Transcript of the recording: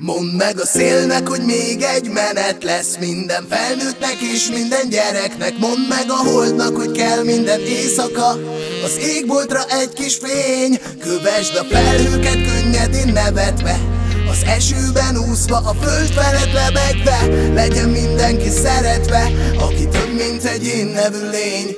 Mondd meg a szélnek, hogy még egy menet lesz. Minden felnőttnek és minden gyereknek. Mondd meg a holdnak, hogy kell minden éjszaka. Az égboltra egy kis fény. Kövesd a felhőket könnyedén nevetve. Az esőben úszva, a föld felett lebegve. Legyen mindenki szeretve, aki több mint egy én nevű lény.